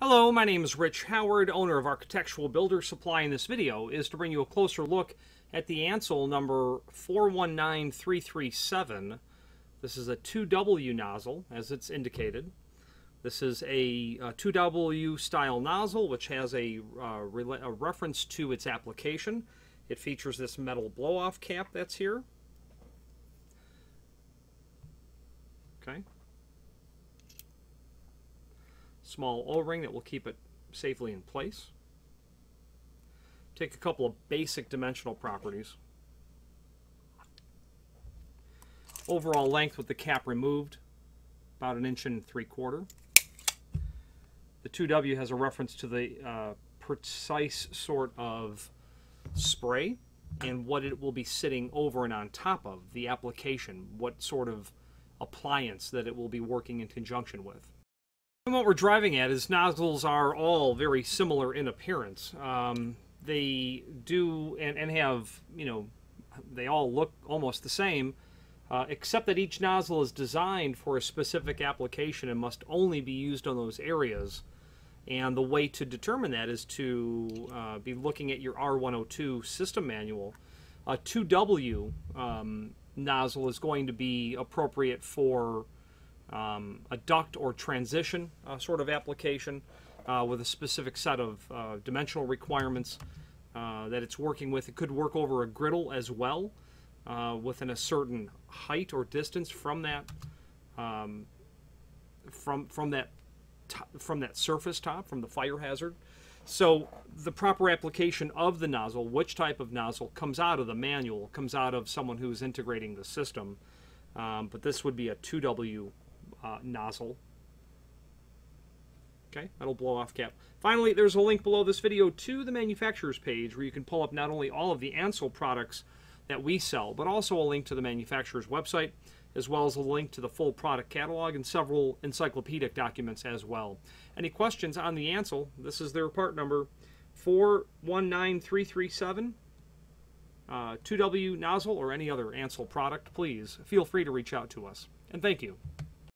Hello, my name is Rich Howard, owner of Architectural Builder Supply. In this video is to bring you a closer look at the Ansul number 419337. This is a 2W nozzle, as it's indicated. This is a, a 2W style nozzle, which has a, uh, a reference to its application. It features this metal blow-off cap that's here. Okay small O-ring that will keep it safely in place. Take a couple of basic dimensional properties. Overall length with the cap removed, about an inch and three quarter. The 2W has a reference to the uh, precise sort of spray and what it will be sitting over and on top of, the application, what sort of appliance that it will be working in conjunction with. And what we're driving at is nozzles are all very similar in appearance. Um, they do and, and have, you know, they all look almost the same, uh, except that each nozzle is designed for a specific application and must only be used on those areas. And the way to determine that is to uh, be looking at your R102 system manual. A 2W um, nozzle is going to be appropriate for um, a duct or transition uh, sort of application uh, with a specific set of uh, dimensional requirements uh, that it's working with. It could work over a griddle as well uh, within a certain height or distance from that um, from from that from that surface top from the fire hazard. So the proper application of the nozzle, which type of nozzle, comes out of the manual, comes out of someone who's integrating the system. Um, but this would be a 2W uh, nozzle. Okay, that'll blow off cap. Finally, there's a link below this video to the manufacturer's page where you can pull up not only all of the Ansul products that we sell, but also a link to the manufacturer's website, as well as a link to the full product catalog and several encyclopedic documents as well. Any questions on the Ansul? This is their part number 419337. Uh, 2W nozzle or any other Ansul product, please feel free to reach out to us. And thank you.